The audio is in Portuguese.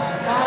paz.